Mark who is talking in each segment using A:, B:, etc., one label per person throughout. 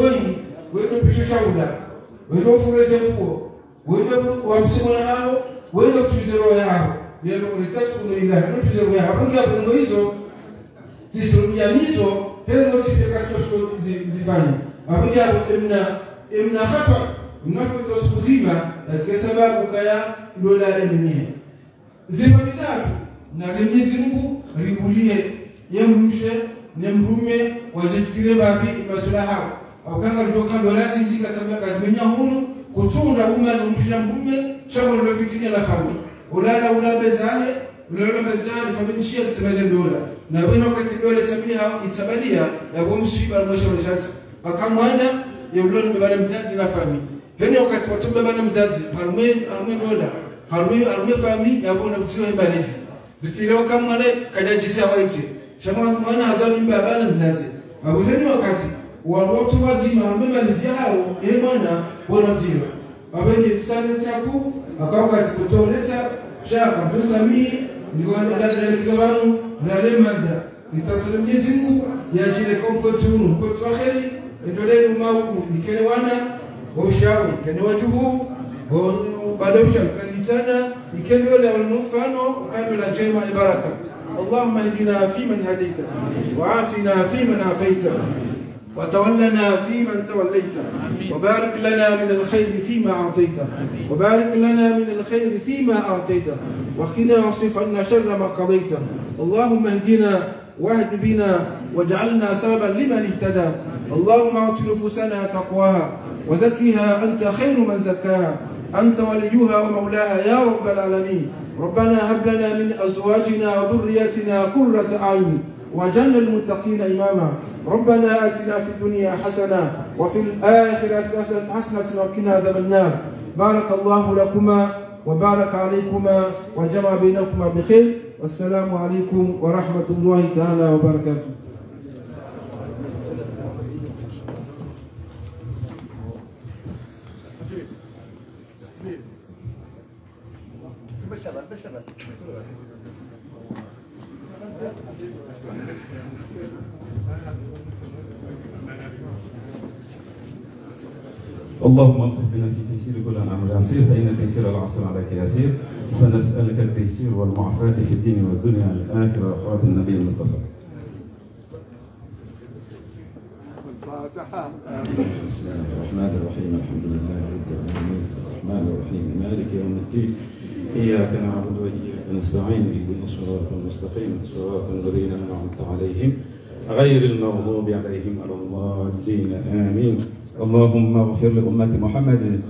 A: woi wende pishusha shaula wende ufureze nguo wende wamsimula hao wende utulize roho yao. Ndio kuleta siku ile roho yao. Hapo hapo hizo. Zifanye. Hapo hapo emna emna hata mnafuta siku zima katika sababu kaya dola yenyewe zifa mitatu na Mwenyezi Mungu rigulie yemrushe nemrume wajifikire babi masulaha aukanga kando dola zinji katika kazi menya hunu kutunda uma nomshina mbume shamo ndo fitina la fami. Ulala ula bezahe ulala bezahe famili shia kusemeza dola na wena wakati dola tabia itabalia na kwa msiba mwisho wa shati akamwana ya ulona baba mzazi na fami. Heni wakati watu baba mzazi harume harume dola harume harume fami ya kwa msiba mbalizi bisilewa kaja kajajisa waite shama mwana hazani baba na mzazi. Abo heni wakati watu wazima wamemalizia hao eh mwana bwana mzima abenge tusane chaku akawa katika kutoleta shaka tusamii ndiko ndadala kigabanu ndale manza nitasalimu Mwenyezi Mungu yajile komko tunu kwa twaheri endoleni mauku ikene wana wa ushawi ikene wajuhu baada ushawi kanitana ikene wale wanufano kando la jema ibaraka اللهم اهدنا فيمن هديت وعافنا فيمن عافيت وتولنا فيمن توليت. وبارك لنا من الخير فيما أعطيت. وبارك لنا من الخير فيما أعطيت. وقنا واصرف عنا شر ما قضيت. اللهم اهدنا واهد بنا واجعلنا سببا لمن اهتدى. اللهم أعط نفوسنا تقواها وزكها أنت خير من زكاها. أنت وليها ومولاها يا رب العالمين. ربنا هب لنا من أزواجنا وذرياتنا قرة أعين. وجعلنا المتقين إماما. ربنا آتنا في الدنيا حسنة وفي الآخرة حسنة وقنا عذاب النار. بارك الله لكما وبارك عليكما وجمع بينكما بخير. والسلام عليكم ورحمة الله تعالى وبركاته.
B: اللهم الطف بنا في تيسير كل أمر عسير فإن تيسير العسر عليك يسير. فنسألك التيسير والمعافاة في الدين والدنيا والآخرة. وخوات النبي المصطفى. بسم الله الرحمن الرحيم. الحمد لله رب العالمين. الرحمن الرحيم. مالك يوم الدين. إياك نعبد وإياك نستعين. اهدنا الصراط المستقيم. صراط الذين أنعمت عليهم غير المغضوب عليهم ولا الضالين. آمين. اللهم اغفر لأمة محمد.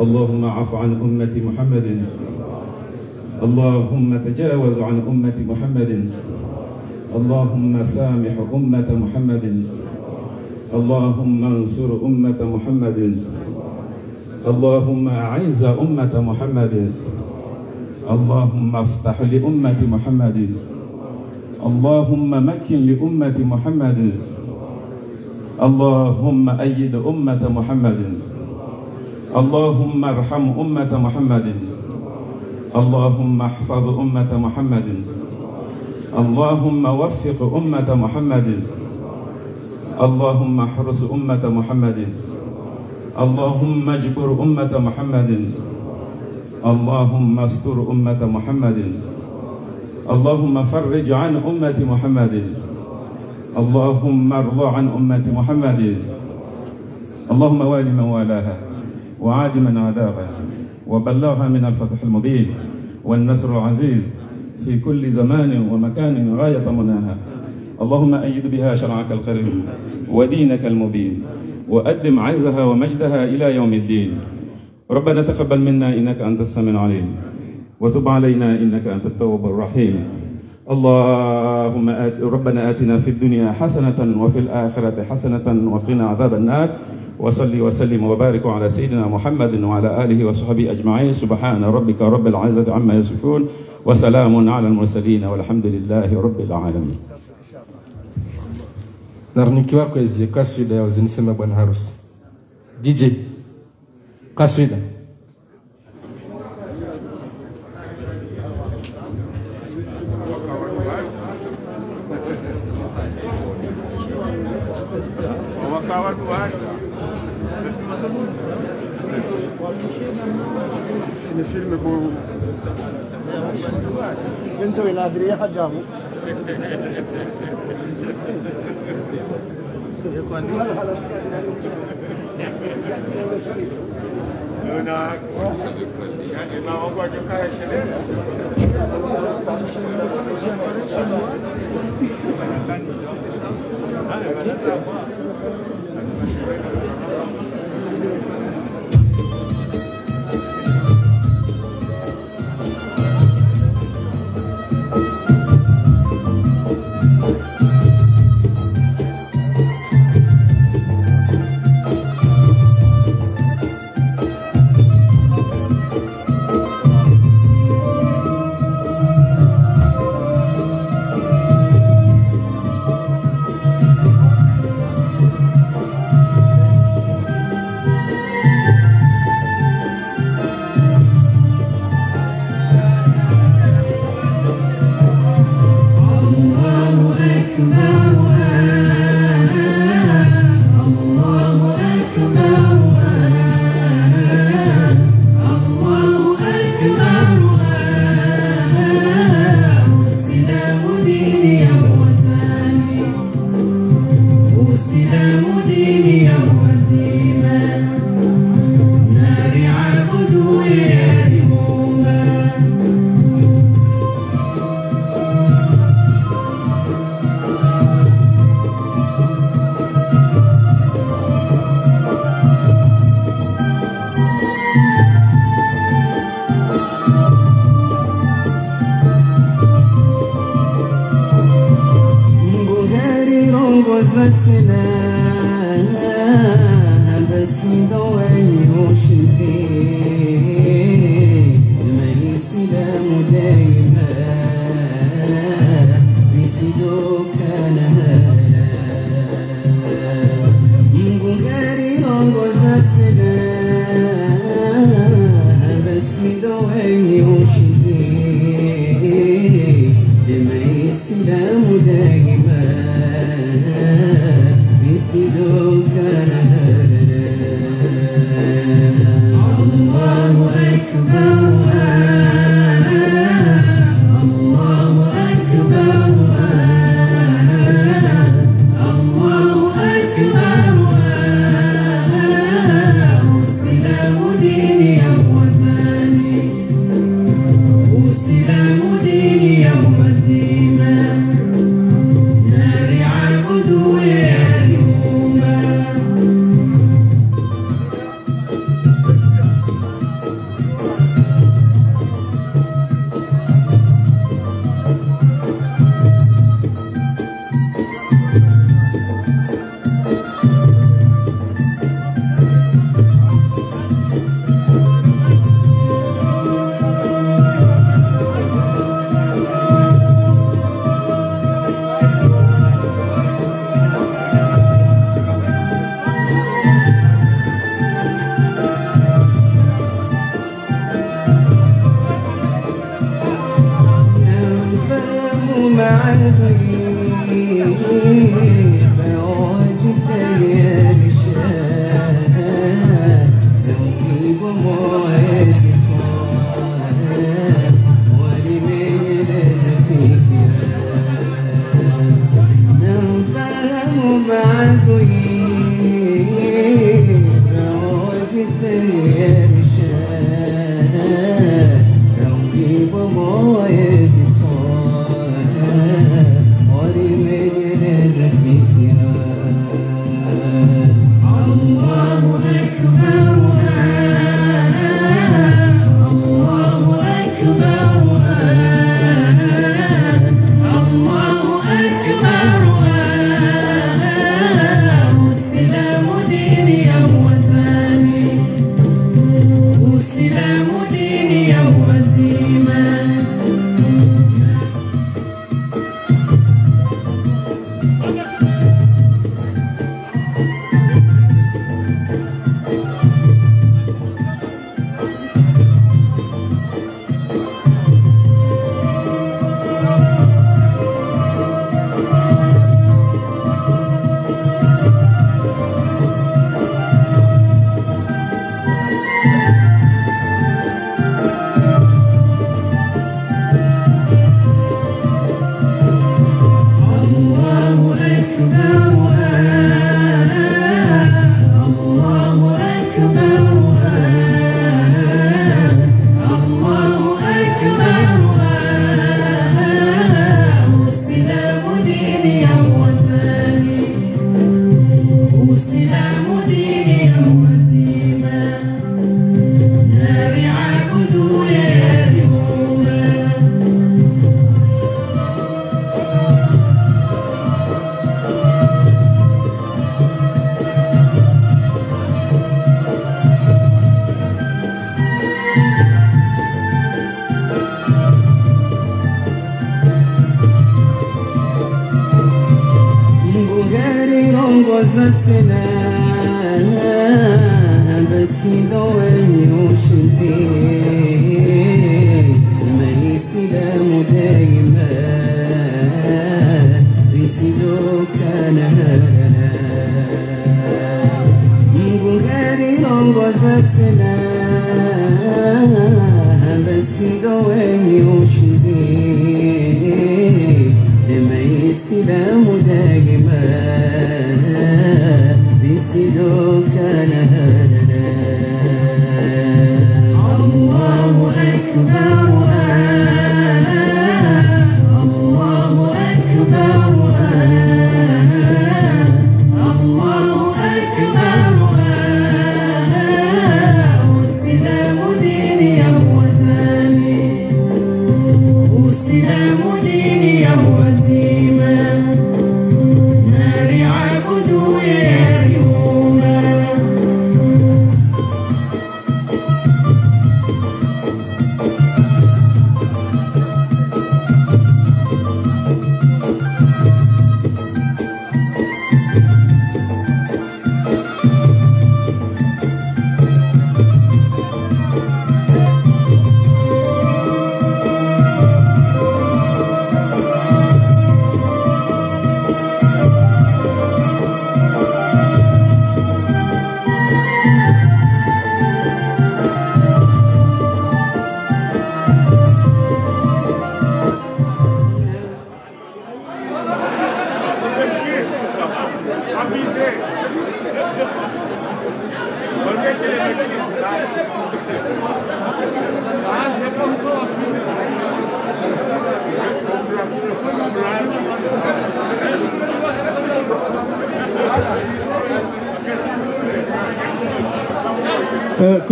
B: اللهم عف عن أمة محمد. اللهم تجاوز عن أمة محمد. اللهم سامح أمة محمد. اللهم انصر أمة محمد. اللهم أعز أمة محمد. اللهم افتح لأمة محمد. اللهم مكن لأمة محمد. اللهم أيد أمة محمد. اللهم ارحم أمة محمد. اللهم احفظ أمة محمد. اللهم وفق أمة محمد. اللهم احرس أمة محمد. اللهم اجبر أمة محمد. اللهم استر أمة محمد. اللهم فرج عن أمة محمد. اللهم ارضى عن أمة محمد. اللهم وال من والاها وعاد من عاداها وبلغها من الفتح المبين والنصر العزيز في كل زمان ومكان غاية مناها. اللهم أيد بها شرعك القريب ودينك المبين وأدم عزها ومجدها إلى يوم الدين. ربنا تقبل منا إنك أنت السميع العليم وتب علينا إنك أنت التواب الرحيم. اللهم آت ربنا آتنا في الدنيا حسنة وفي الآخرة حسنة وقنا عذاب النار. وصلي وسلم وبارك على سيدنا محمد وعلى آله وصحبه أجمعين. سبحان ربك رب العزة عما يصفون وسلام على المرسلين والحمد لله رب العالمين.
C: Narunikiwa kwezi kaswida ya uzinisema bwana harusi. Dj kaswida.
D: wakawa
E: בין ולעדרי יחד o nuna ma Eu kare shi o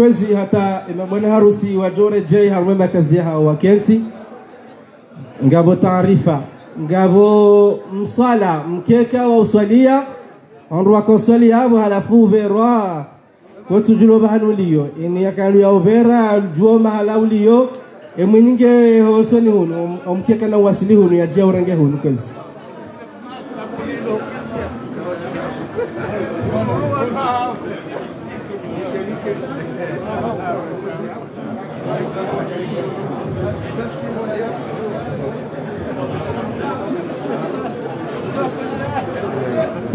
C: Kwezi hata bwana harusi wa Jore J harumema kazi yao wakensi ngabo taarifa ngabo mswala mkeka wa uswalia. Ondu wakoswalia abo halafu uverwa. Kotsujulo bahanuliyo ini yakalu ya uvera juo mahala uliyo. Emwininge hosoni hunu omkeka na uwasili hunu yajia urenge hunu kwezi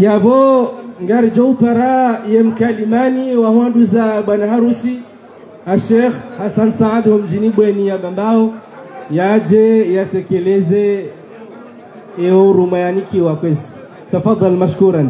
C: yabo ngari joupara ye mkalimani wa hwandu za bwana harusi ashekh hasan saad wa mjini bweni ya bambao yaje yatekeleze eoruma yanikiwa kwezi tafadhal mashkuran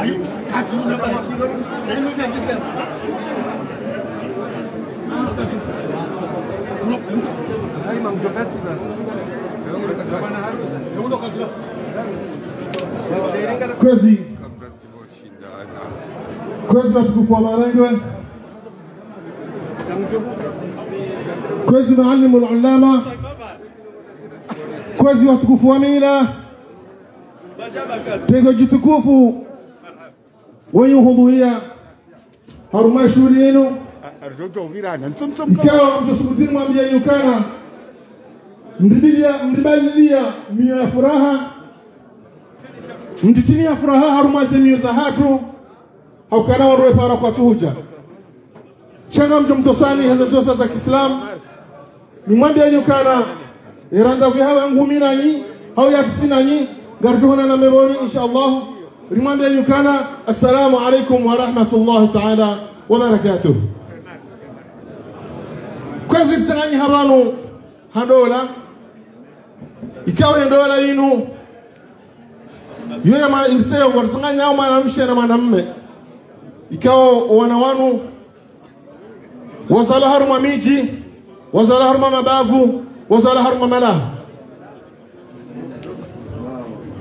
F: 아유, 다 죽나 봐요. 내일로 가겠다. هاي
D: موجودات سبا يوضو قصرة
F: كوزي كوزي ما تكون فوالارين كوزي معلم العلامة كوزي وتكون فوامينا تيجي تكوفوا wenye kuhudhuria haruma ya shughuli yenu ikawa mtusubutini mwambia mribadilia mio ya furaha. Mtitinia furaha harumaze mio za hatu. Haukana wandu fara kwa suhuja. Changa mjo mtosani haza mtosa za Kiislamu. Ni mwambia yenyu kana iranda kwa hawa ngumi nani? Au ya tisinani garjuhuna na meboni insha Allah رماد يوكانا السلام عليكم ورحمة الله تعالى وبركاته كوزير تغاني هبانو هنولا يكاوين دولا ينو يوه ما يرتيه ورسنغان يوما نمشي نما نمي يكاو وانوانو وصل هرم ميجي وصل هرم مبافو وصل هرم ملاه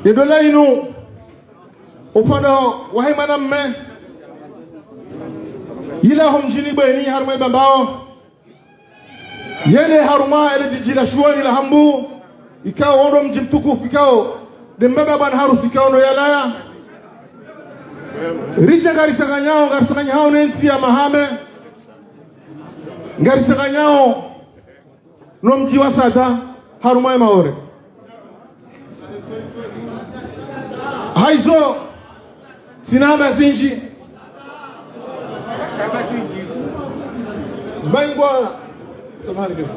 F: يدولا ينو malahu yedola inu mme. Wahe mwanamme ila ho mjini bweni haruma bambao yele haruma ele jijila shuani la hambu. Ikao wondo mji mtukufu ikao dembaba bwana harusi ikao no yalaya rija ngarisaganyao ngarisaganyao nensi ya mahame. Ngarisaganyao no mji wa sada haruma ya maore. Haizo sinamba zinji samahani kidogo.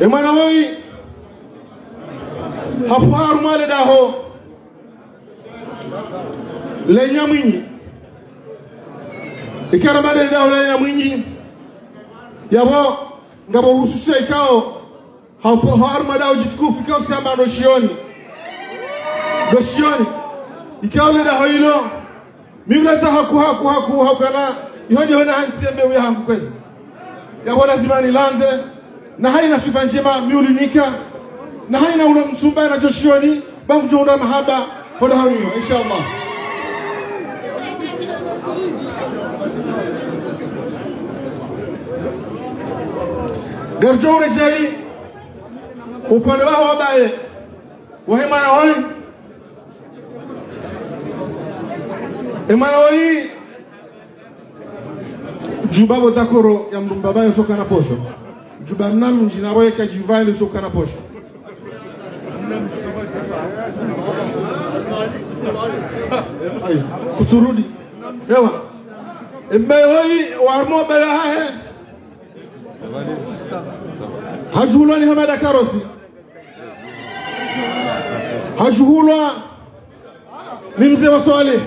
F: E mana woyi hafu harumale da ho le ñamwiñi i karamade da ho le ñamwiñi yabo ngabo hususa ikao. Hapo haruma da ho jitukufu ikao samba do shioni do shioni ikao le da ho ilo miwlata haku haku haku hakana ihoni hona hantie mbewe hangu kwezi. Yahona zimani lanze na haina sifa njema miulinika na haina ulo mtumba na joshioni bangu junda mahaba hoda haniyo inshallah. Garjore jai upande wao wabaye wahimana hoi imana hoi juba dakoro ya na posho. Juba mnalunji na posho. Kuturudi ewa. Warmo beyahahe hamada karosi. Hajuhulwa ni mzee wa swaleh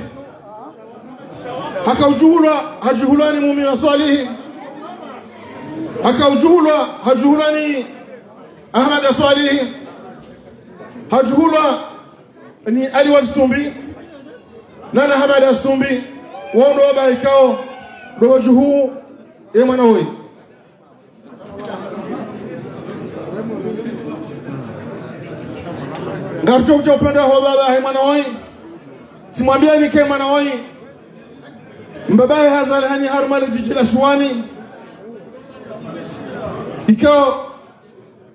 F: hakaujuhulwa hajuhulani muumini wa swalihi hakaujuhulwa hajuhulwa ni ahmad ya swalihi hajuhulwa ni ali wa stumbi nana hamad ya stumbi wondo ba ikao do e mwana hoyi ngarjo jo penda ho baba ke mwana mbabaye hazal hani harmale jijila shuwani ikao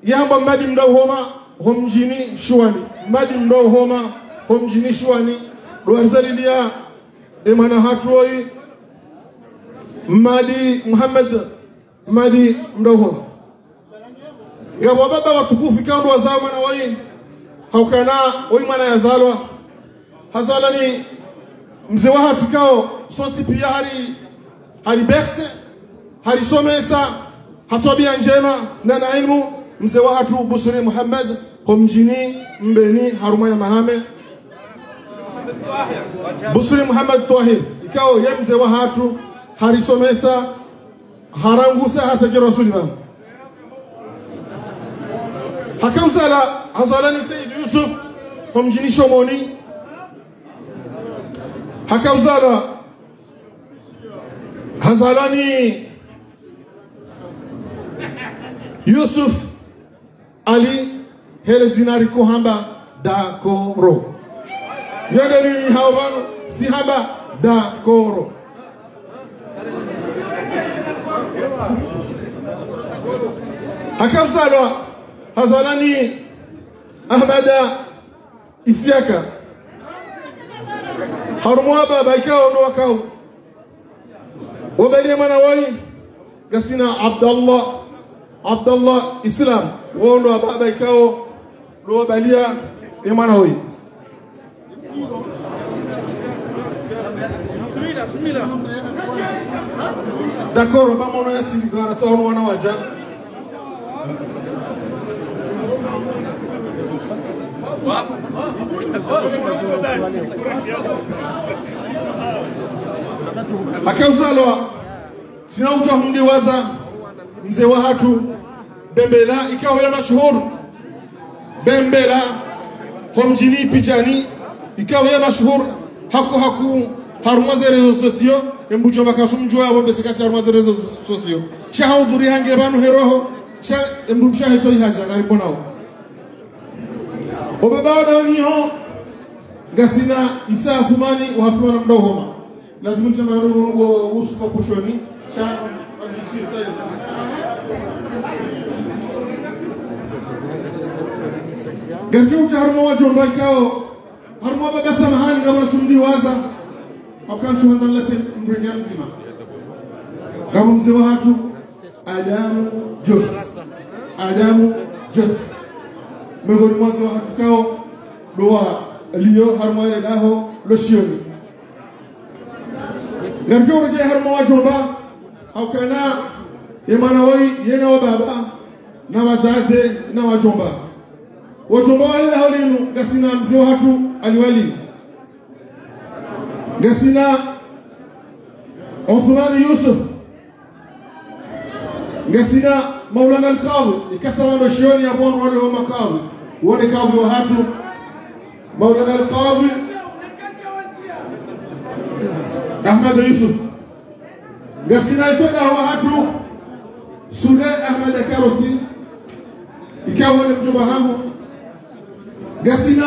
F: yamba madi mdau homa homjini shuwani madi mdau homa homjini shuwani do arzalilia e hatroyi madi muhammad madi mdau homa. Ngabo baba watukufu ikawa ndo wazao mwana wai haukana wai mwana yazalwa hazalani mzee wa hatu kao soti pia hari hari berse hari somesa hatwabia njema na na ilmu mzee wa hatu busuri muhammad homjini mbeni haruma ya mahame. Busuri muhammad tahir ikao ye mzee wa hatu hari somesa harangusa hata rasuli mama. Hakamsala hazalani sayyid yusuf homjini shomoni hakamzala hazalani yusuf ali hele zinari ko hamba da koro yodeni hawbano si hamba da koro hakamzala hazalani ahmada isiaka harmuwa ba ba kyawo no kawo o bele mana woyi gasina abdallah abdallah islam. Wo no ba ba kyawo do baliya e mana woyi D'accord, on va m'en aller si vous gardez tout le monde à la akauzalwa sina ujwa humliwaza mzee wa hatu bembela ikawa ya mashuhuru. Bembela homjini pijani ikawa ya mashuhuru. Haku haku haruma ze rezo sosio embujo bakasumjwa abo bese kasi haruma ze rezo sosio shahudhuri hange banu heroho sha embumsha heso ihaja ngari nao obaba dawni ho gasina isa athumani wa thumana mdo homa lazima tama ngo usu ko pushoni sha anjisi sai. Garjo haruma wa jomba ikao haruma baba samahani ngabona chumdi waza. Akantuhandalate mrenya mzima. Ngabo mzee wa hatu Adamu Jos Adamu Jos miongoni mwazo wa watu kao doa liyo haruma ile daho loshioni garjo je haruma wa jomba au kana yemana woi yena wa baba na wazaze na wajomba wajomba wale hao linu gasina mzee wa watu aliwali gasina Uthman Yusuf gasina Maulana Al-Qadhi ikasema ndo shioni ya bwana wale wa makadhi wale kadhi wa hatu Maulana Al-Qadhi Ahmad Yusuf gasina isoda wa hatu Sude Ahmad Karosi ikawa wale mjomba hangu gasina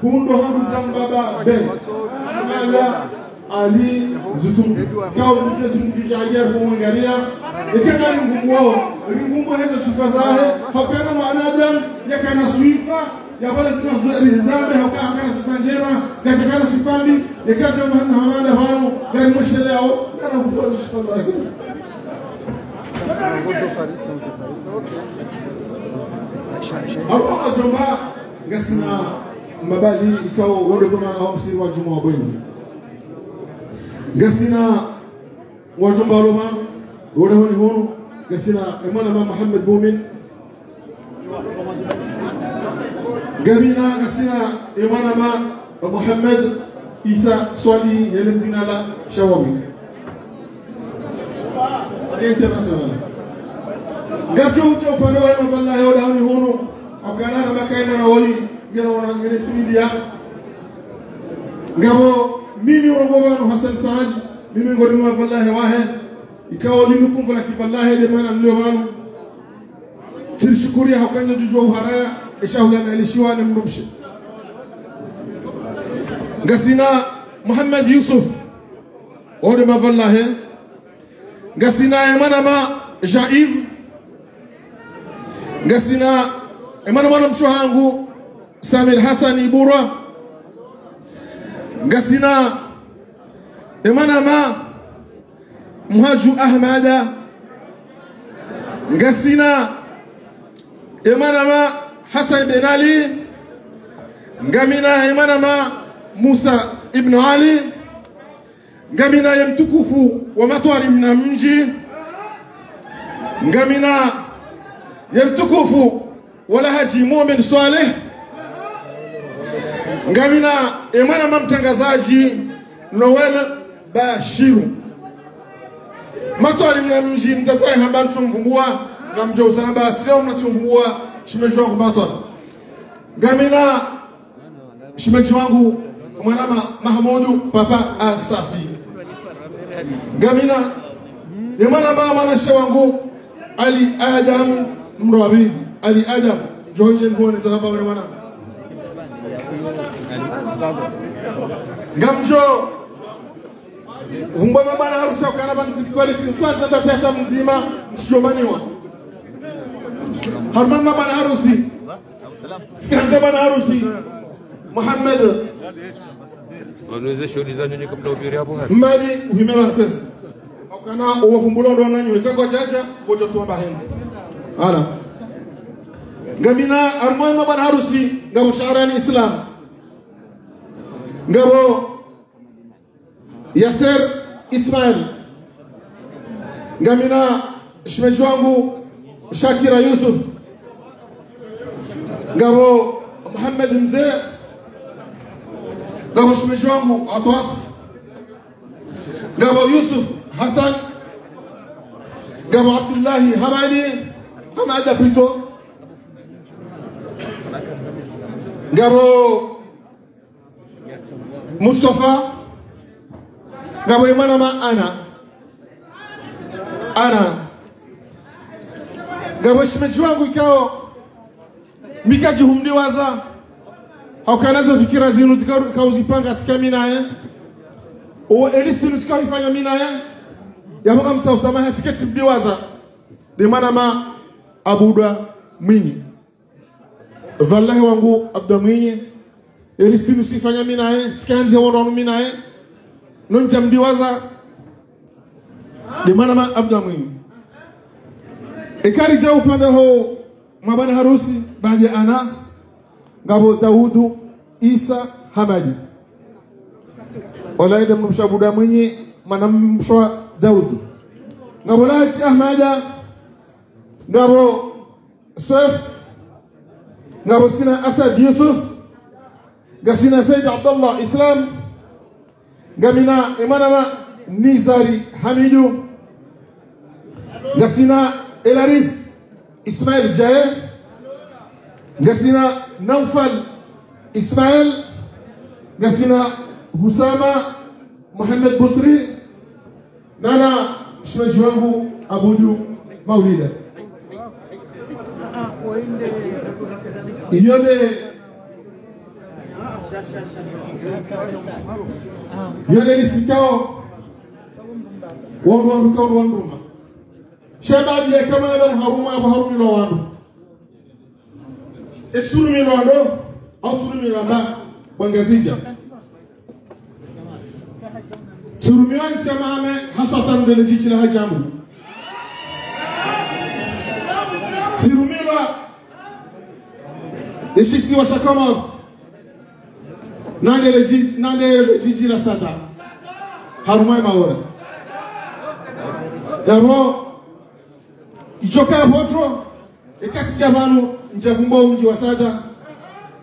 F: kundo hamzambaba be amala ali zutum kaw nje sumju jajar ko ngaria ikaka ngumwo ngumwo hizo sukazahe hakana mwanadamu yakana suifa yabala zina rizambe hauka hakana sufanjera katakana sufani ikata mwana hamana hamu gari mwasheleo kana
D: kupoza sukazahe
F: أروح أجمع قسنا mabadi ikaw wadogoma homsi wajuma wabwenyi gasina wajumba loma wadahoni hono. gasina emana ma muhammad mumin. Gabina gasina emana ma muhammad isa swali yelentina la shawabi international. Gabjo ucho upande wema vallahi wadahoni honu. Akanana makaina na wali ngena wana ngene simedia ngabo mimi urogobano hasan sahaji mimi ngoni ma wallahi wahe ikawa linu fungo la kiballahi de mana ndio bano tilshukuri hakanya jujo uharaya ishahuda na ilishiwa ni mdumshi gasina Muhammad Yusuf oɗema hen gasina e manama jaive gasina e mwana msho hangu Samir Hassan Ibura ngasina. Emanama Muhaju Ahmada. Ngasina. Emanama Hassan Ben Ali. Ngamina Emanama Musa ibn Ali. Ngamina ya mtukufu wa matwari mna mji. Ngamina ya mtukufu mumin Saleh ngamina emana ma mtangazaji Noel Bashiru. Matwari mna mji mtazai hamba na usamba hamba sio mnatumvumbua chimejwa wangu matwari. Ngamina shimeji wangu mwanama mahamudu Papa asafi. Ngamina gamina emana ma mwanashe wangu ali adam mrobi ali adam jojen ni sahaba wala wana ngamjo vumba bana harusi akana banziki kwali twanza ndatata mzima msijomaniwa harman bana harusi. Sikanja bana harusi. Muhammad
G: wanaweza shughuli zanyu nyinyi kabla ubiri hapo hapa
F: mali uhimela pesa akana uwafumbula ndo nanyu ikagwa jaja bojo tuamba hendo ala. Ngamina armoy bana harusi ngabo sharani islam ngabo? Yasser Ismail. Ngamina shemeji wangu Shakira Yusuf. Ngabo Muhammad mzee. Ngabo shemeji wangu Atwas ngabo Yusuf Hassan. Ngabo Abdullahi Hamadi Hamada plutôt ngabo Mustafa nga ma ana ana ngabo shimeji wangu ikao. Mikajihumdiwaza haukanaza fikira zinu zikauzipanga katika minaye uwo elistinu zikaifanya minaye yamoga msausamaha tiketi mdiwaza dimana ma abuda mwinyi. Vallahi wangu abda mwinyi elistinu sifanya minaye sikanzi wondonu mi naye. Mdiwaza. Dimana ma abda mwinyi ikari ja upande ho mabana harusi baje ana ngabo daudu isa hamadi. Walaide mnumshabuda mwinyi manamshwa daudu. Ngabo lati ahmada ngabo sef ngabo sina asad yusuf gasina said abdallah islam gamina imanama nizari hamidu gasina elarif ismail jaye gasina naufal ismail gasina husama muhammad busri nana shemeji wangu abudu maulida iyode yonelisikao wonwondu kawr wonduma chebaji he kamaɗan harumabo harumino wando e surumino ɗo aw surumino mba bongasija surumi on semame hasatande ne jicila ha jamu surumino e sisiwa chakamao shakama nande le ji nande le jijila sada Harumai maora. yabo ichoka potro ekati jabanu njavumbo mji wa sada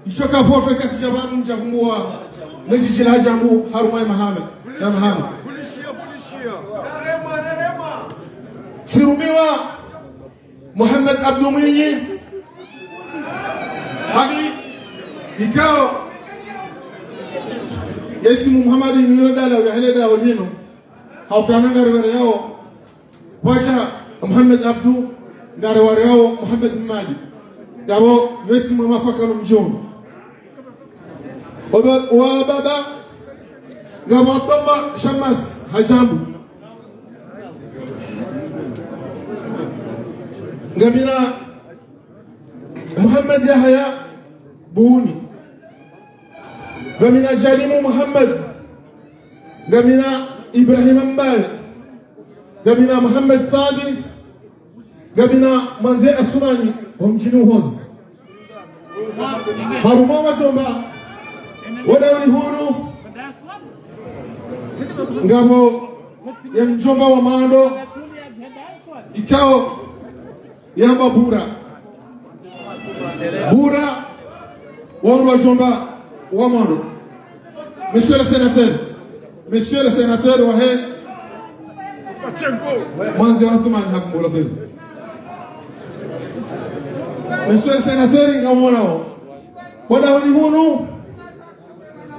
F: ichoka potro ekati jabanu njavumbo wa le jijila ha jambu Harumai mahame. Ya mahame. Sirumiwa Muhammad Abdu Mwinyi. Ha- ikao yesimu Muhammad ni dala ya hele da wajino haukana ngare ware yao. Wacha Muhammad Abdu ngare ware yao Muhammad Madi yabo yesimu mafaka mjono oba wa baba ngabo Abdullah Shamas hajambu. Ngamina muhammad yahya buuni ngamina jalimu muhammad. Ngamina ibrahima mbaye ngamina muhammad sadi. Ngamina manze asumani. Omjini uhozi haruma wajomba wodawni hunu ngamo ya mjomba wa mando. Ikao yamba bura bura. Wonu wajomba wa mando monsieur le sénateur. Monsieur le sénateur hakumbola pesa monsieur le sénateur ngamonao kodahoni hunu.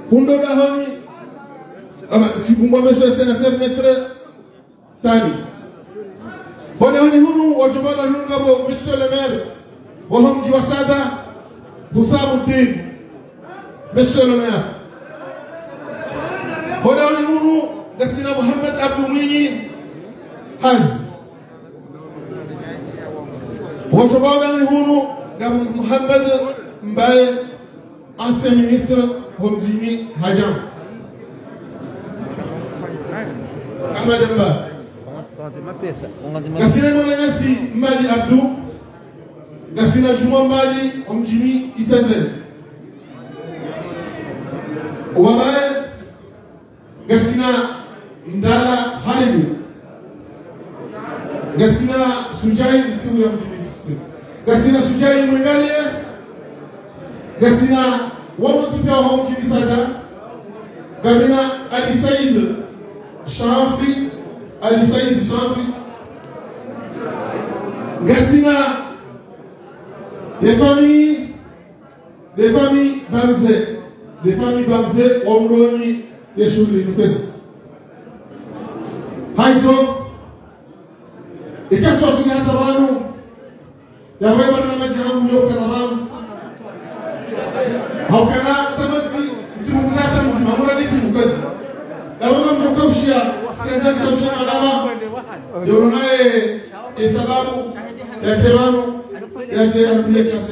F: Hundo dahoni vous sikumba monsieur le sénateur maître sani. Hone honi hunu wajobaga hunu ngabo monsieur le maire. Woho mji wa sada husamuddin monsieur le maire hone honi hunu gasina muhammad abdou mwinyi hazi wajobaga ni hunu ngabo muhammad mbaye ancien ministre homzimi hajam ahmed mba gasina ngona nyasi mali abdu gasina juma mali omjimi itenzen wabaye gasina ndala haribu. Gasina sujai msimu ya mjimi gasina sujai mwengalie gasina wamutu pia wa mjimi sada gamina ali said shafi ali said shafi gasina des familles des familles bamze des familles bamze omroni ya shule ni pesa haizo ikaswa shule hata wanu ya wewe na maji hangu yoka na wanu haukana sabati msimu mzata mzima mura ni timu kazi na wewe mtokaushia sikajani kaushia malama ndio naye isababu ya shebanu ya shebanu pia kasi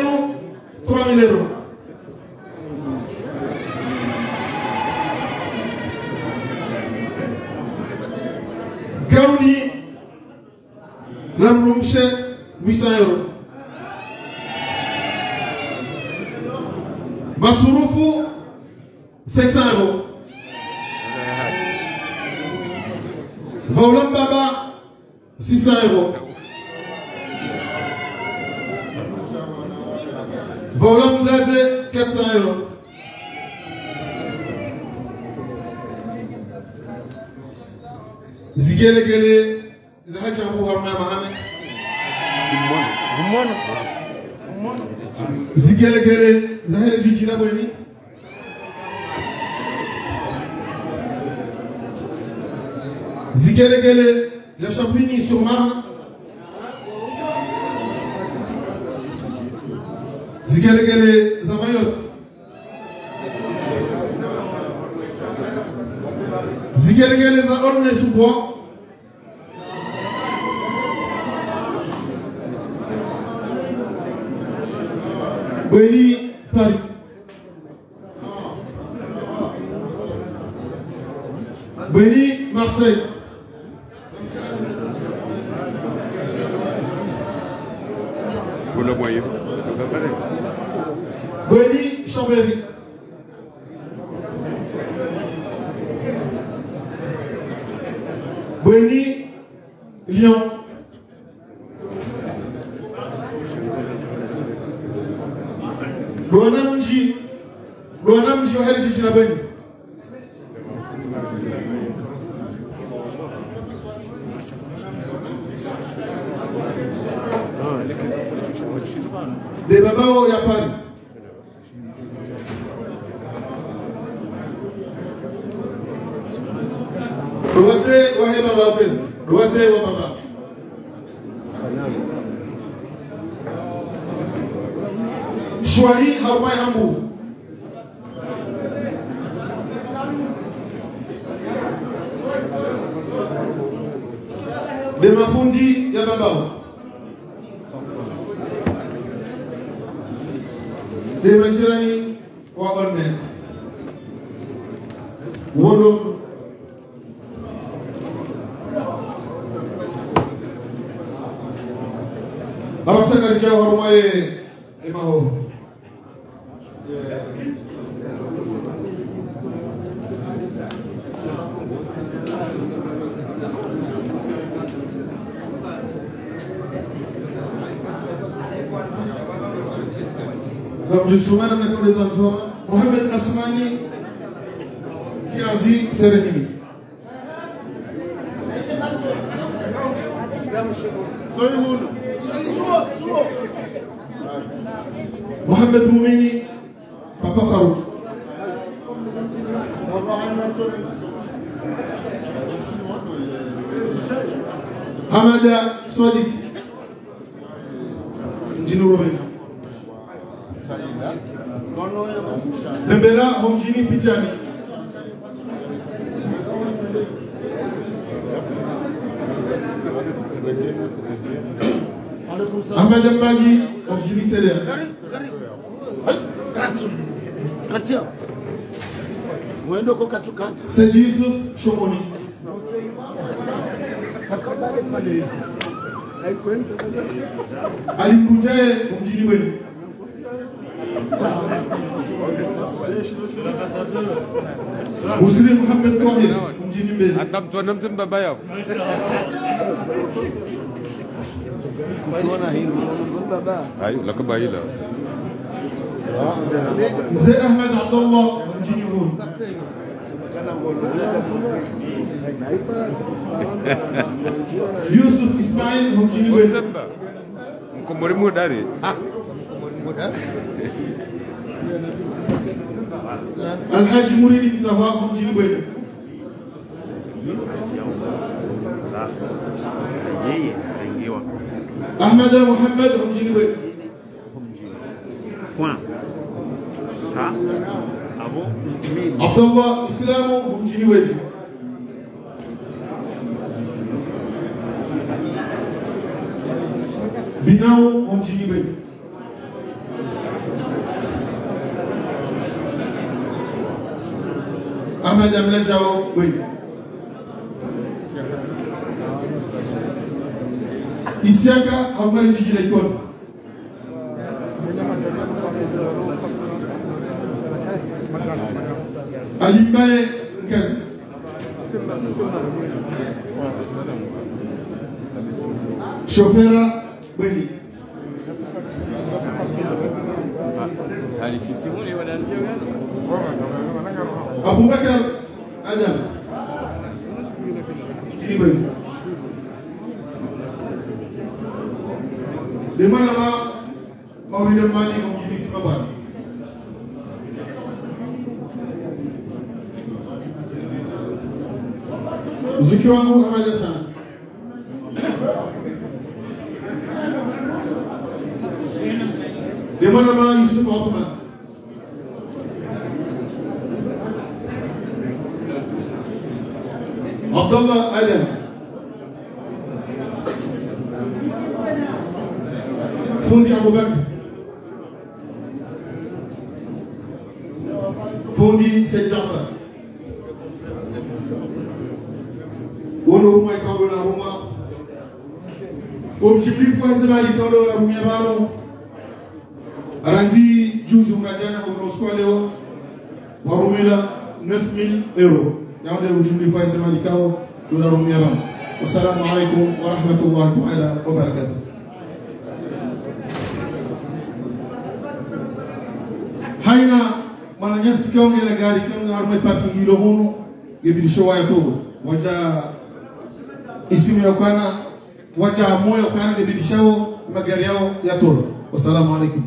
F: Diyelim Ruwase wa heba wa pesa. Ruwase wa baba. Shwari haupai hambu. subieron Homjini Seria
H: Katia. Mwendo kwa katukati.
F: Said Yusuf Shomoni. Kunjaye Homjini Bweni Muhammad Kwame mjini Bweni
G: atamtwana namtimba baba yao
H: Kutuona hili. Baba.
G: ayo lakaba ila
F: Mzee Ahmed Abdullah Homjini Vuni
H: Kana.
F: Yusuf Ismail mjini
G: mzemba mkomori mudari
F: Alhaji Muridi Mzawa mjini Bweni
H: Yeye aingiwa.
F: Ahmed Muhammad Homjini Bweni
H: Point. Sa. Abo. Mimi.
F: Abdullah Islamu Homjini Bweni Binau Homjini Bweni Ahmed Amlajao Bweni Isiaka Amwelji Kilekon. Alimbaye Nkazi. Chauffeur Bweni. Abubakar Adam. Bweni di mana ma Maulida Mali Mjini Simabani Mziki wangu amaja sana di mana ma Yusuf Othman Abdullah Adam فوندي أبو بكر. فوندي سيد جعفر. ونهما يقولون هما وبشبري فوزنا يقولون هم يبانو رانزي جوز مراجعنا ونوسكوا له ورميلا 9000 يورو يعني وبشبري فوزنا يقولون هم يبانو والسلام عليكم ورحمة الله تعالى وبركاته. hayna mana ñasi kewngele gaari kewge harmay parkingiɗo hono geɓiɗi showaya to waja isimu ya kwana wacha moyo kana geɓiɗi shawo magari yao yatoro wassalamu aleykum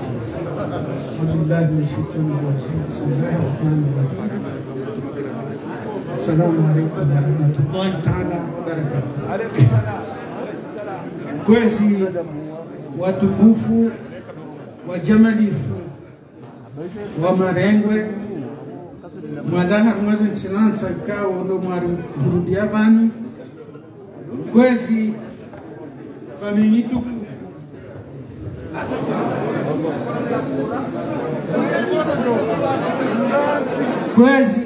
I: أعوذ بالله من الشيطان الرجيم بسم الله الرحمن الرحيم Assalamu alaikum warahmatullahi taala wabarakatuh. Kwezi watukufu wa jamalifu wa Marengwe mwadahar mweze nchinanza kao ndo mwari kurudia vanu kwezi pamiituku kwezi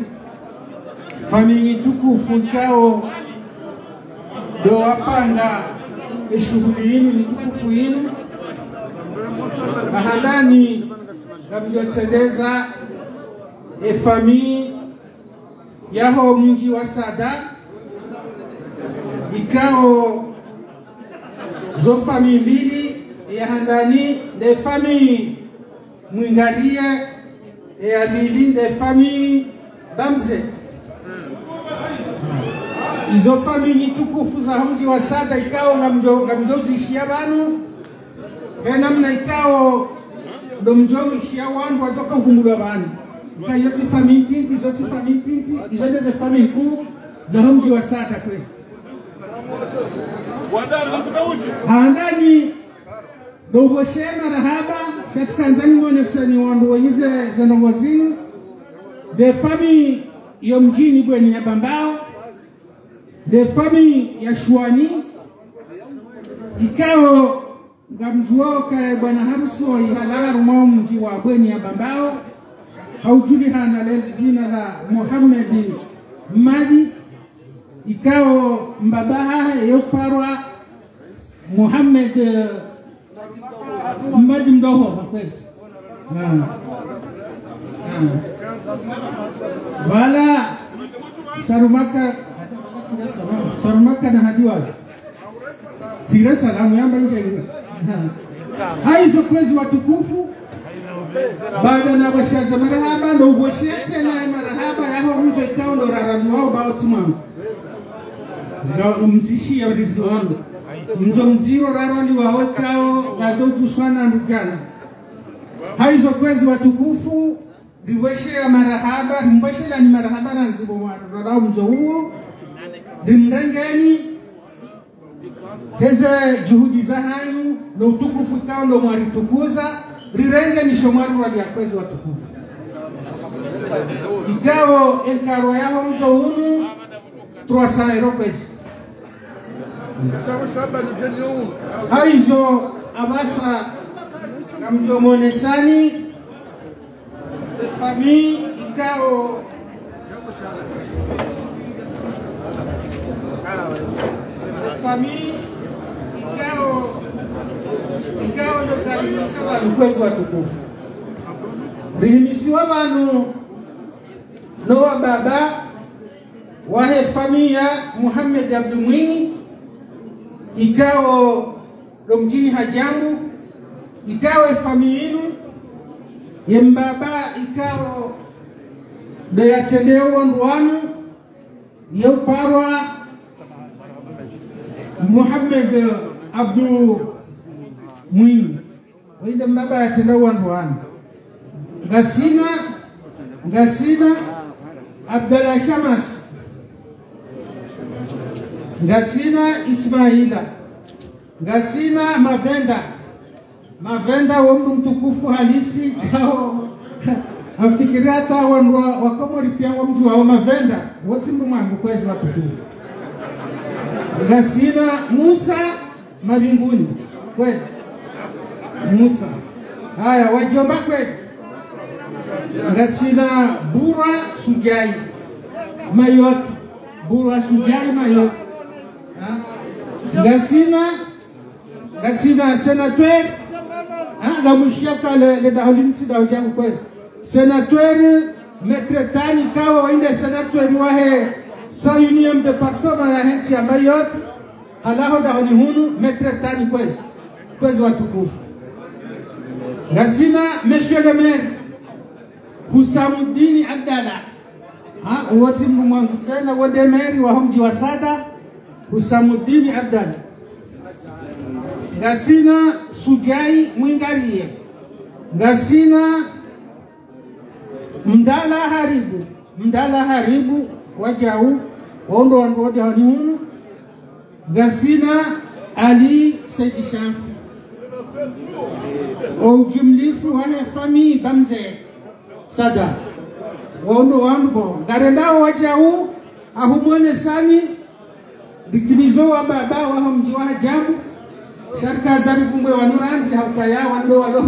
I: famili tukufu kao dowapanda eshughuli yinu mitukufu yinu ahandani namjoteleza efamii yaho mji wa Sada. Ikao zo famii mbili yahandani de famille mwingarie ya bili de famille bamze izo famili tukufu za mji wa Sada ikao ngamjozishia banu. Benamna ikao domjoishia wandu watoka uvumbulwa banu. Ikayo tifamili tinti izo tifamili tinti izo ndeze famili kuu za mji wa Sada kwezi handani dogoshe marahaba shatikanzani wonesani wandu wenyize zenongozini de famili yo mjini bweni ya bambao de famille ya shwani ikao ngamjuwao kae bwana harusi wa ihalala rumao mji wa bweni ya bambao. Haujulikana le jina la Muhammad Madi. Ikao mbabaha yoparwa Muhammad maji Madi mdogo wala sarumaka sarumaka na hadiwazi sire salamu yamba nje haizo kwezi watukufu. Baada na bashaza marahaba ndo uboshete na marahaba yaho mtu ikao ndo raramu wao bao timamu. Ndo mzishia ya wangu. Mzo mziro raroli wawe kao gazo tuswana ndukana haizo kwezi watukufu riweshe ya marahaba rimbeshe la ni marahaba na nzibo rarau mzo huo rimrengeni heze juhudi za hanyu na utukufu ikao ndo mwaritukuza. Rirenge ni shomwaru wali yakwezi watukufu ikao enkarwa yaho mzo unu 300 euro kwezi. Haizo abasa na mjomonesani sefami fami ikao fami ikao ikao ndo zalimisa vanhu kwezi watukufu rihimisiwa vanhu nowa baba wahe fami ya abdu abdumwini ikao ndo mjini hajangu ikawe fami yinu yembaba ikao ndo yatendewa ndwanu Parwa. Muhammad abdu mwinyi. Wainde mbaba yatendewa ndwanu ngasina ngasina abdallah shamas. Ngasina ismaila. Ngasina mavenda. Mavenda wo mtukufu halisi. Kao afikiria hata wandu wa- wa mtu wao mavenda woti mndu mwangu kwezi watukufu ngasina musa mavinguni kwezi. Musa. Haya wajomba kwezi. Ngasina bura sujai mayoti bura sujai mayoti ngasina ngasina senateur. Ah, ngamushaka le, le kwezi senateur metre tani kawa wainde senateur wahe sa union departement ya hensi ya Mayotte. Halaho dahoni hunu metre tani kwezi kwezi watukufu ngasina monsieur le maire husamudini Abdalla mndu mwangu tena wode meri wa mji wa sada husamudini Abdalla ngasina sujai mwingarie. Ngasina mdala haribu. Mdala haribu. Wajau wondo wandu wote hawani gasina ali saidi shafi. Oujumlifu wale fami bamze. Sada. Wondo wandu bo garendao wajau ahumwone sani. Ditimizo wa baba waho mji wa hajamu. Sharka zarifumbwe wanuranzi haukaya wando walo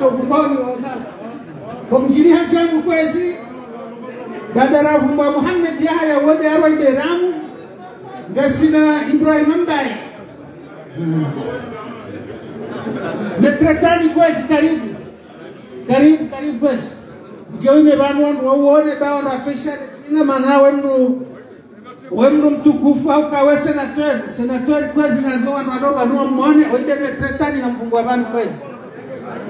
I: kovumboni wana komjini hajamu kwezi badara vumba muhammad yahya wode arwa iberamu ngasina ibrahim mbaye metretani kwezi karibu karibu karibu kwezi jeume vanu wandu wauone ba wandu official ina maana we mndu we mndu mtukufu au kawe senateur senateur kwezi nazo wandu wado vanua mmone oinde metretani na mfungwa vanu kwezi.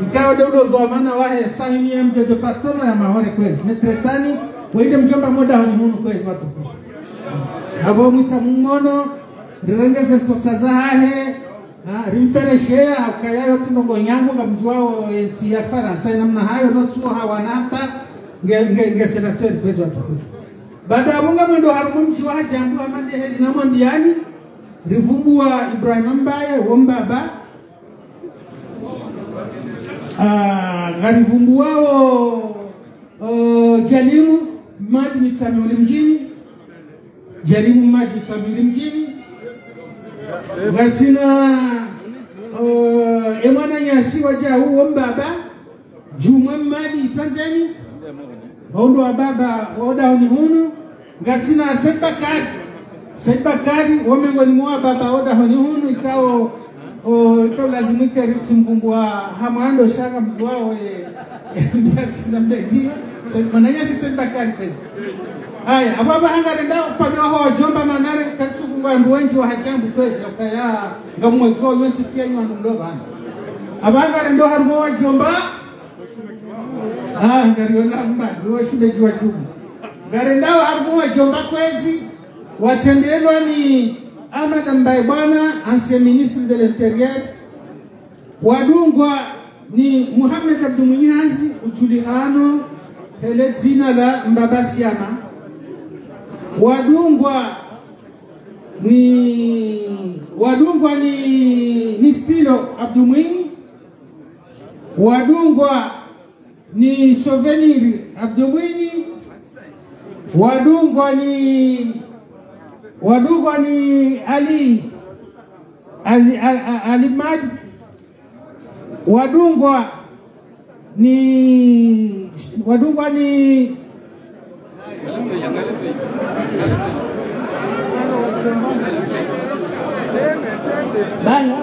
I: Ikawa deudo dhamana wahe saini ya mjojo patono ya mahore kwezi. Metretani wainde mjomba moda honi hunu kwezi watukufu abo mwisa mumono rirengeze ntosaza hahe Ah, rimfereshea yoti tsinongo nyangu ngamjuao ensi ya faransa namna hayo notsuo hawanata nge nge nge senateur kwezi baada ya bunga mwendo harumu mchi wa jambu amande heli na mwambiani rivumbua Ibrahim Mbaye wombaba Ah, ngarivumbuao wao jalimu maji mitamuli mjini. Jalimu madi mitamuli mjini. Ngasina uh, emwana nyasi wajau wombaba jumwe madi tanzani waundo wa baba waodaoni hunu ngasina Said Bakari Said Bakari wamengoni mwa baba odahoni hunu ikao o ikao lazimika ritsimvumbua hamwando shaka mtu wao mdegi mananyasi Said Bakari kwezi haya ababa hangarenda upande waho wajomba manare katsufunga ndu wenji wa hajambu kwezi okaya ngamwekao yonsi pia nywandu ndovana abangarendo harumo wajomba ngariona mmadhi woshibejiwa jumu ngarendawo arikuwa jomba kwezi watendelwa ni Ahmad Mbaye bwana ancien ministre de l'intérieur. Wadungwa ni Muhammad Abdul Munyazi ujulikano hele jina la Mbabasiama wadungwa ni wadungwa ni ni Stilo Abdul Mwinyi. Wadungwa ni Souvenir Abdumwinyi, wadungwa ni wadungwa ni Ali Ali, Ali, Ali Madi, wadungwa ni wadungwa ni baya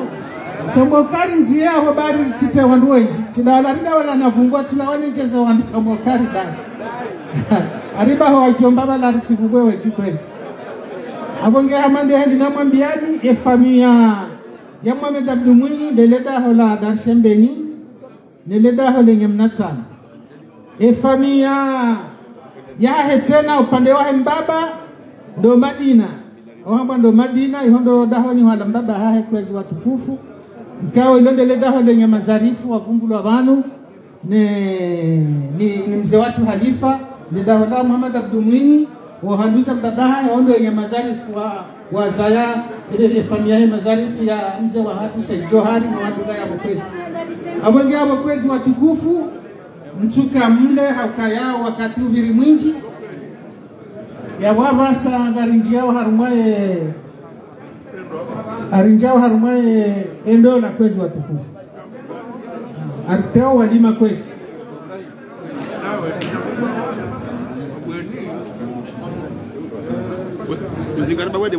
I: samokari nziye aho bari tsite wandu wenji. Chidawala ridawala navungwa tilawani ncheza wandu samokari bari. Aribaho wajomba balari tivungwe weji kweli. Abonge hamande hendi namwambiani efamia ya dabdu Mwinyi deledaho la darshembeni neledaho lenye mnatsana. Efamia yahe tena upande wahe mbaba ndo Madina. Ohamba ndo Madina ihondo dahoni wala mbaba hahe kwezi watukufu ikawa ilondele daho lenye mazarifu wavumbulwa vanu ni, ni, ni mzee watu halifa ni muhamad la Muhammad Abdul Mwinyi. Wahanduza mdadaha yaondo yenye mazarifu wa wa zaya ile familia ya mazarifu ya mzee wa hatu Said Johari na wanduga ya bokwezi abonge ya bokwezi watukufu mchuka mle hakayao wakati ubiri mwinji yawavasa wabasa ngarinjiao harumaye arinjao harumaye endo la kwezi watukufu ariteo walima kwezi.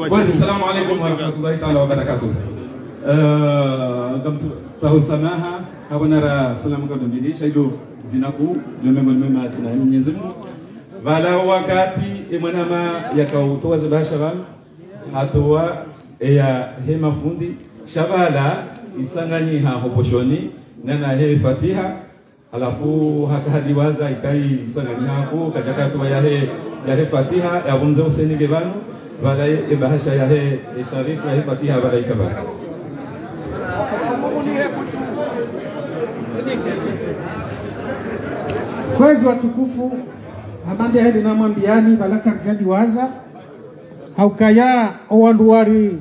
B: Kwanza, salamu alaikum warahmatullahi taala wabarakatuh. Gamtu tahu samaha habanara salamu kabla mbili shaido zinaku lumengo lumema tina Mwenyezi Mungu. Vala wakati emwanama yakautoa zabasha bana hatoa eya hema fundi shabala itsangani ha hoposhoni nana he fatiha alafu hakahadiwaza ikai itsanganyi hako kajaka he yahe yahe fatiha yabunze usenige bano bala e yahe sharifu yahe fatiha bala ikaba
I: kwezi watukufu amande hedi namwambiani balaka rjadi waza haukaya owanduwari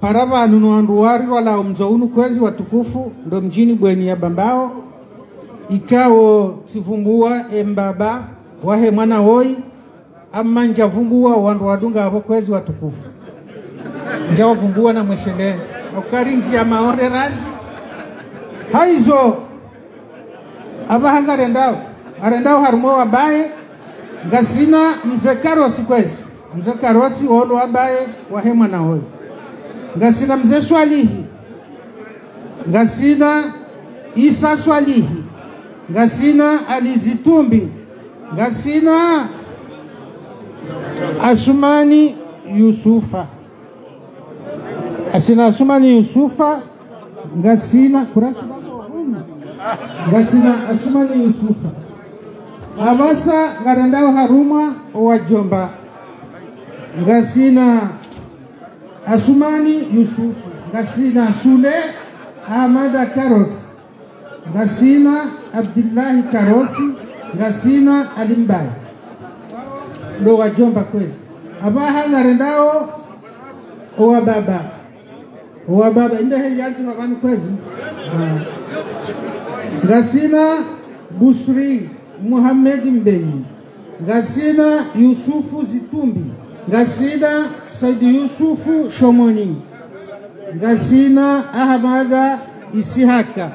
I: para vanhu nowanduwari wala umzounu kwezi watukufu ndo mjini bweni ya bambao. Ikawo tsivumbua embaba wahe mwana woi ama njavumbua wandu wadunga avo kwezi watukufu. Njawavumbua na mwesheleni aukari njia maore ranji. Haizo. Avahanga rendao. Arendao harumo wabaye ngasina mzekarosi kwezi mzee karosi wondo wabaye wahemwa na hoyo ngasina mzee swalihi. Ngasina isa swalihi. Ngasina alizitumbi ngasina asumani yusufa. Asina asumani yusufa. Ngasina ngasina asumani yusufa. Avasa ngarendao harumwa wajomba ngasina asumani yusufu ngasina sule ahmada karos ngasina abdillahi karosi. Ngasina alimbai ndo wajomba kwezi. Abaha ngarendao owa baba. Owa baba. Inde heyansi kwezi. Ah. ngasina busri muhamedi mbenyi ngasina yusufu zitumbi ngasina saidi yusufu shomoni. Ngasina ahmada isihaka.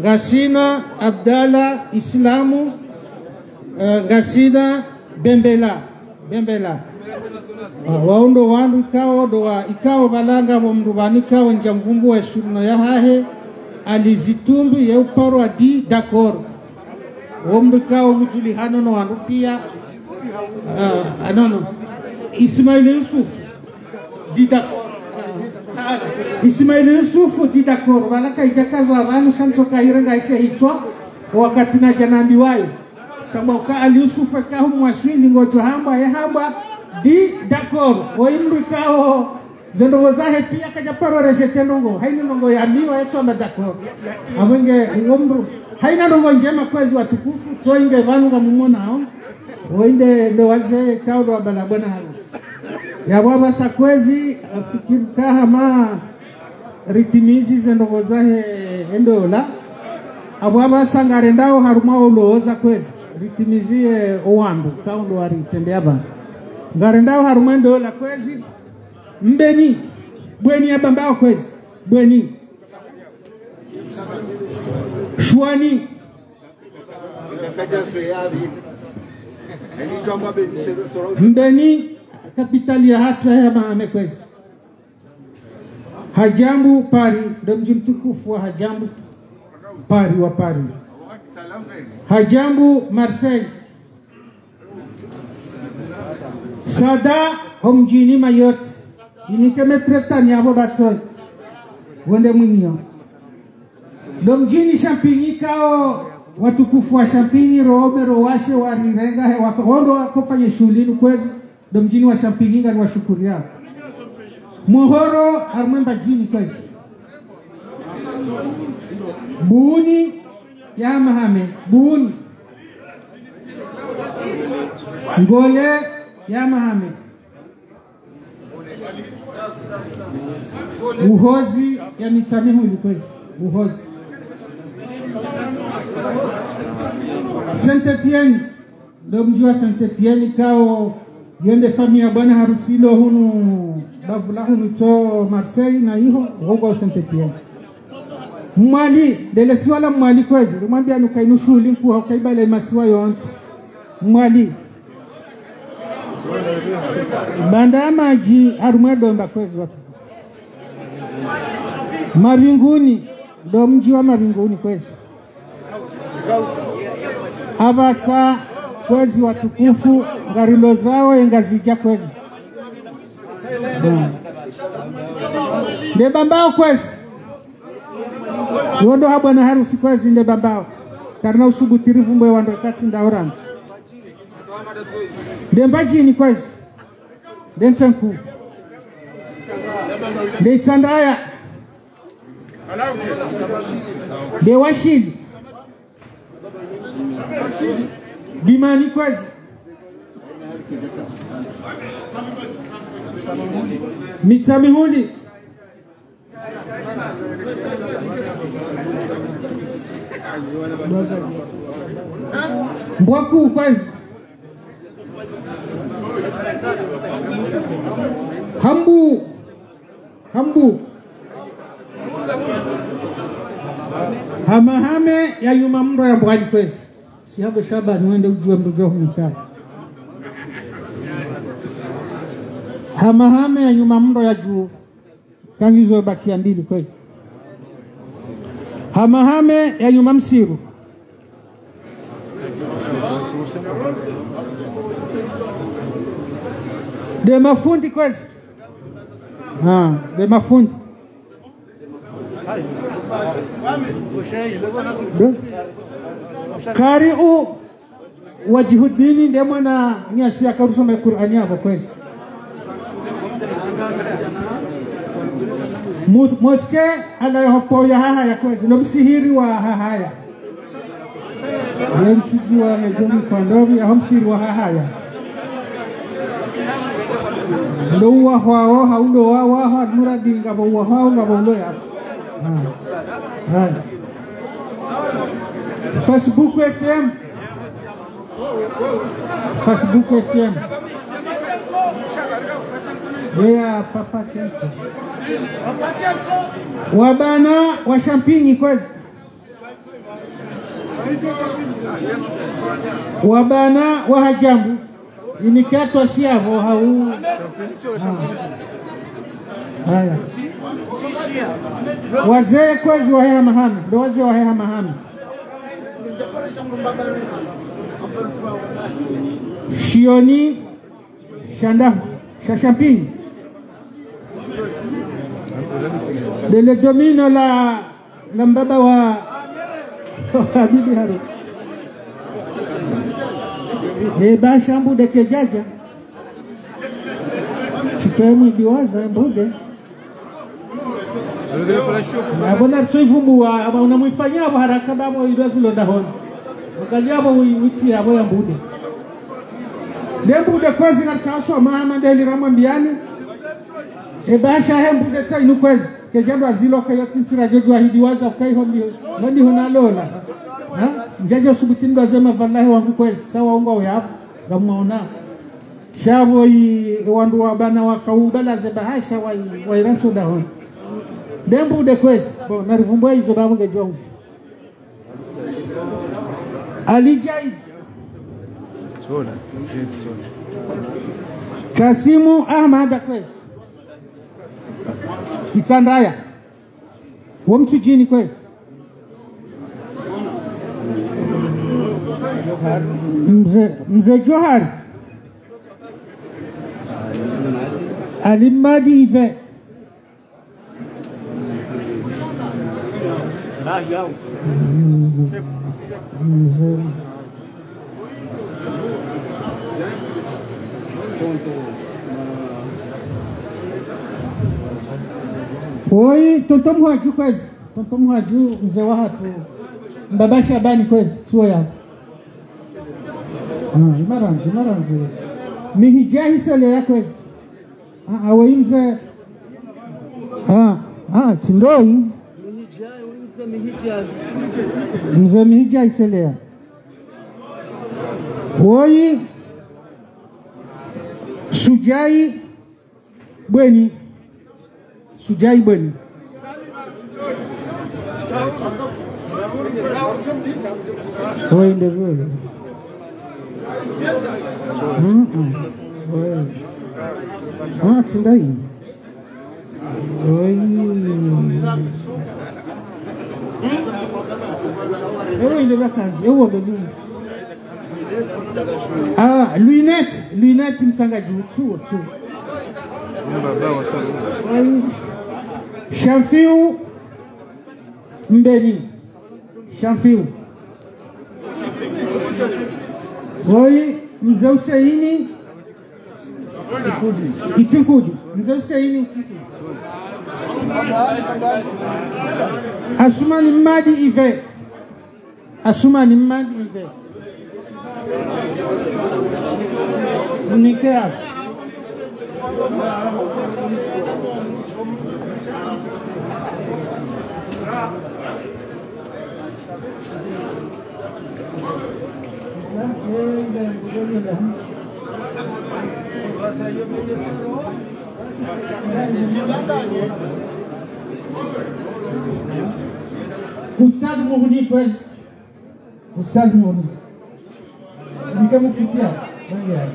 I: Ngasina abdala islamu. Uh, bembela. Bembela. Uh, waundo wandu ikawo dowa ikawo balanga bo mndu bani ikawo nja mvumbu wa shurino ya hahe alizitumbu yeuparwa di dakor. Wo mndu ikawo mutuli hanono wandu pia. Uh, anono ismaili yusufu di dakor Ismail Yusufu didakoro balaka ijakazo abantu shantoka irenga ishe hitwa. Wakati na janambi wayo. Chamba ka ali Yusufu ka mwaswili ngoto hamba ya hamba di dakoro oimru kao zendo wazahe pia kaja paro rejete nongo haina nongo ya liwa yetu amba dakoro abenge ngomru haina nongo njema kwezi watukufu. Toinge vanu ngamumona hao oinde ndo wazee kao ndo bana bwana. Harusi yabwaba sakwezi kahama ritimizi zendogo zahe endola abwaba sangare ndao haruma olooza kwezi ritimizie owandu kaundo waritendea bana. Ngare ndao haruma endola kwezi mbeni bweni abambao kwezi bweni. Shwani mbeni kapitali ya hatu ya Mahame kwezi. Hajambu Pari ndo mji mtukufu wa Hajambu Pari wa Pari. Hajambu Marseille. Sada homjini mayot inikemetretani abo batsoi wende mwinio ndo mjini kao watukufu wa Champigny roome rowashe warirenga he wako wondo wakofanye shughuli kwezi. Ndo mjini wa Champigny ngani washukuria Mohoro harumwemba jini kwezi. Buuni ya Mahame Buuni. Ngole ya Mahame Uhozi ya Mitamihuli kwezi. Uhozi Saint Etienne ndo mji wa Saint Etienne kao yende famia bwana harusilo hunu bavula hunu to Marseille na iho huko Saint Etienne mwali dele siwala mwali kwezi rumwambia nukainu shughuli nkuha ukaibale imasiwa yonti. Mwali. Banda ya maji harumwe domba kwezi watu. Mavinguni ndo mji wa mavinguni kwezi abasa kwezi watukufu ngarilo zao engazija kwezi ndebambao nde bambao kwezi. Wondo ha bwana harusi kwezi nde bambao karina usubutirivu mbwe wando kati ndaoranzi. Nde kwezi. Nde ntenku nde itsandaya nde washili dimani kwezi mitsamihuli mbwaku kwezi hambu. Hambu. Hamahame ya yuma mndo ya mbwani kwezi sihambo shabani wende ujue mndu hunikaya hamahame ya nyuma mndo ya juu. Kangizo bakia mbili kwezi hamahame ya nyuma msiru. De mafundi kwezi haa de mafundi. Do. Kariu wajihudini ndiye mwana nyasi akarusoma qurani yavo kweli. Moske haha ya kwezi nomsihiri wa hahaya yemsuji wa hejoni kwandovi aho msihiri wa hahaya ndo uwa hwao haundo wawaho admuradi ngavo uwa ngavo ulo. Facebook FM Facebook FM Yeah, Papa Chenko wabana wa shampinyi kwezi. Wabana wa hajambu. Inikatwa siavo hau. Haya. Wazee kwezi waheha mahame ndo wazee waheha mahame shioni Shanda shashampinyi Le domino la la mbaba wa Habibi haru e bashambu de kejaja. Chikemu biwaza mbude nabona tsoivumbuwa aba unamwifanyavo haraka babo irazulondahona ukajabo witi avo ya mbude. Ndembude kwezi katisaswa mama ndeliramwambiani ebasha he mbude tsainu kwezi. Kejando azilo kayo tsintsira jojo ahidiwaza ukaiho nodiho nalola Ha? njajo subutini dwazema vallahi wangu kwezi. Tsawaunga uyapo ngamwaona shavo i wandu wabana wakaubalaze bahasha wai- wairamsodahona ndembude kwezi. Bo narivumbua hizo babo ngejwa uti alijaizi. Kasimu Ahmad kwezi. Itsandaya wo mtujini kwezi. Mzee mzee Johari. Alimadi Ive mzee Oi, tonto mhaju kwezi tonto mhaju mzee wa hatu mbaba Shabani kwezi tuo yako Ah, imaranzi imaranzi mihijahi sele ya kwezi Ah, awei mzee Ah, ah, tindoi Nos amidiais, você aí Oi. Sujai Bani. Sujai Bani. Oi, ainda Oi. Ewe ndivyo kanzi, ewe ndivyo. Ah, Luinette, Luinette mtangaji chuo chuo.
J: Ni tu.
I: Ai, Shafiu Mbeni Shafiu Oi mzee Huseini Itinkudu mzee Huseini Itinkudu Asumani Mmadi Ive Asumani Mmadi Ive Nike hapo Ustadh Muhuni kwezi Ustadh Muhuni nikamufikia rangi yake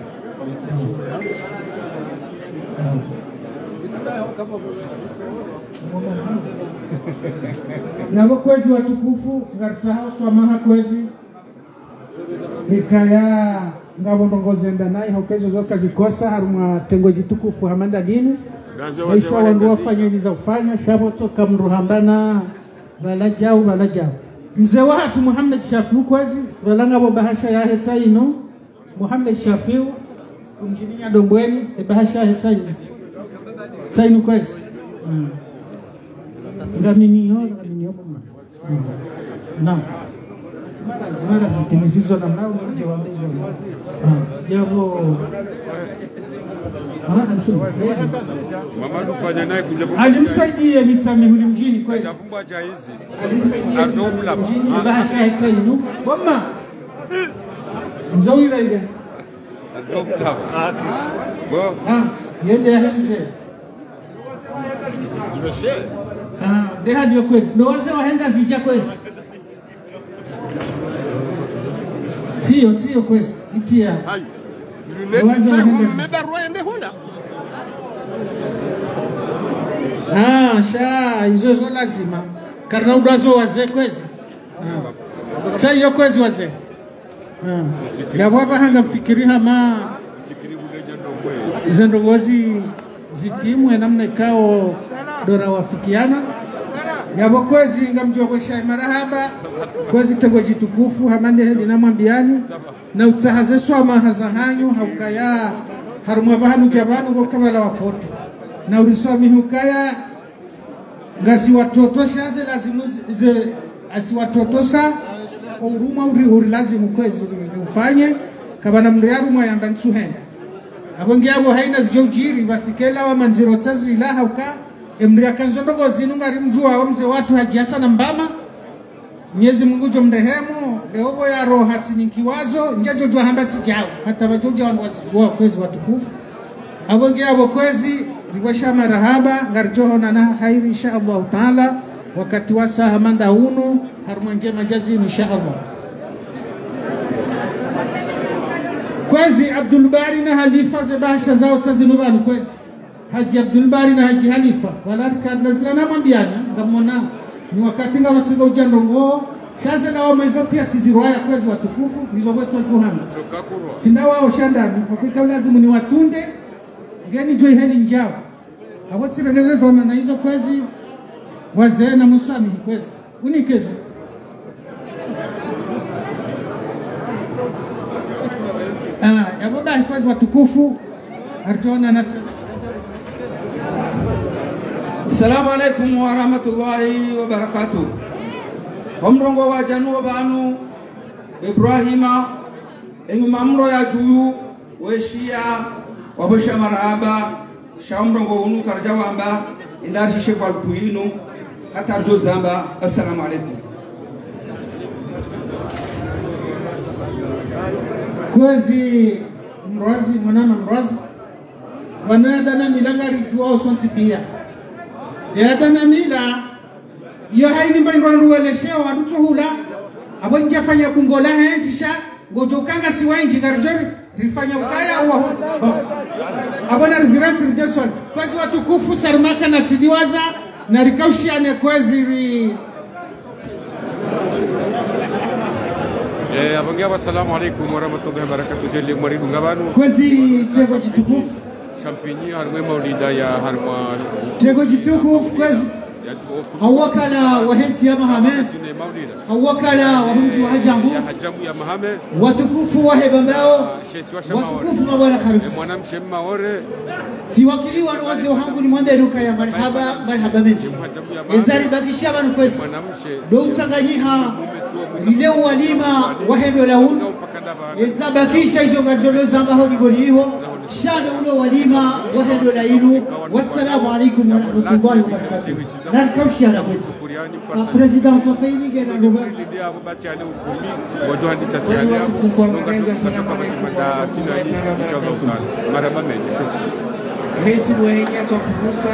I: nabo kwezi watukufu ngatusahau swamaha kwezi ikaya ngabo ndongozenda naye haukezo zoka zikosa harumwa tengo jitukufu hamanda dini aisha wandu wafanye za ufanya shabo toka mruhambana valajau balajau mzee watu Muhammad Shafiu kwazi balanga bo bahasha ya heta ino Muhammad Shafiu kumjininya dombweni ebahasha bahasha ya heta ino tsainu kwezi Mm. ngaminiyo ngaminiyo mama Mm. naam zimara zitimizizo na mnao nje wa mbezo jabo
G: Mamadu fanya naye kuja
I: alimsaidia mitamihuli mjini kweli
G: Jafumba cha hizi.
I: alimsaidia mjini bahasha ya tsainu mzawira ile
G: Bo.
I: ah yende ya hende ah deha ndio kweli zija sio sio itia Wahenga Ah, sha hizo zo lazima. Karna udazo wazee kwezi? Sa hiyo kwezi wazee? Yavwavahanga mfikiri hama. Izo zitimwe namna ikao dora wafikiana yabo kwezi ngamjua kwesha marahaba kwezi tego jitukufu hamande heli namwambiani na utsahaze swama hazahanyu haukaya harumwa bahanu jabanu gokabala wapoto. Na uliswami hukaya ngasi watoto shaze lazimu ze asiwatotosa onguma uri uri lazimu kwezi ufanye kabana mriaru mwayamba nsuhenda. Abonge abo haina zijojiri batikela wa manziro tsazila hauka emri akanzondogo zinu ngari mjua wa mze watu hajiasa na mbama. Mnyezi Mungu jo mrehemu leobo ya roho hatinikiwazo njajo jwa hamba tsijawo hata bajoja wanu wazijua kwezi watukufu. Abonge abo kwezi liwesha marahaba ngarjoho na na hairi insha Allah taala. Wakati wa saha manda unu harumwa njema jazinu insha Allah kwezi abdulbari na Halifa ze bahasha zao tazinubani kwezi Haji Abdul Bari na Haji Halifa walarka nazila na mambiana ngamona. Ni wakati nga watiga ujando ngo. Shaze na wamezo pia tizirwaya kwezi watukufu nizo wetu watuhama sinda wao shandani. Hakika lazimu ni watunde ngeni joi heli njao. Abo tsirengeze dona na hizo kwezi wazee na muswami kwezi. Unikezo. Ah, yabo dai kwezi watukufu arjona na
K: Assalamu alaikum wabarakatu rahmatullahi wa januo banu Ibrahima enyuma mro ya juyu weshia wabosha marahaba shamrongo unu karja wamba indashishe shefu alkuinu hata arjo zamba. Assalamu alaikum.
I: kwezi mrazi mwanana mrazi wanadana milangari juwa sonsi pia yadana mila. Iyo haini mbaindwandu weleshea waduto hula abo njafanya kungola hentisha ngojokanga siwainji garjori rifanya ukaya uwa abo na riziranti rijeswan kwezi watukufu sarmaka na tidiwaza na rikaushiane kwezi ri
G: Eh, abonge assalamu alaikum warahmatullahi wabarakatuh. Jeli ngabanu.
I: kwezi jitukufu
G: Champigny harimo maulida ya harimo
I: tego jitukufu kwezi hawakala wahensi ya mahame. Hawakala wahumji wa
G: mahame.
I: watukufu waheba mbao
G: shema
I: watukufu mabwana kabisa
G: Mwanamshe maore.
I: Siwakiliwa na wazee wangu ni mwambe duka ya marhaba marhaba menji ezari bakisha banu kwetu
G: Mwanamshe.
I: do utanganyiha. Ile walima wahendo laun eza bakisha hizo ngandolo zamba hodi goliho shano ulo walima wahendo la ilu wassalamu alaikum wa rahmatullahi wa kwetu president sofaini gena nduga
G: Ndio abo bachane 黑社会，你也
L: 做菩萨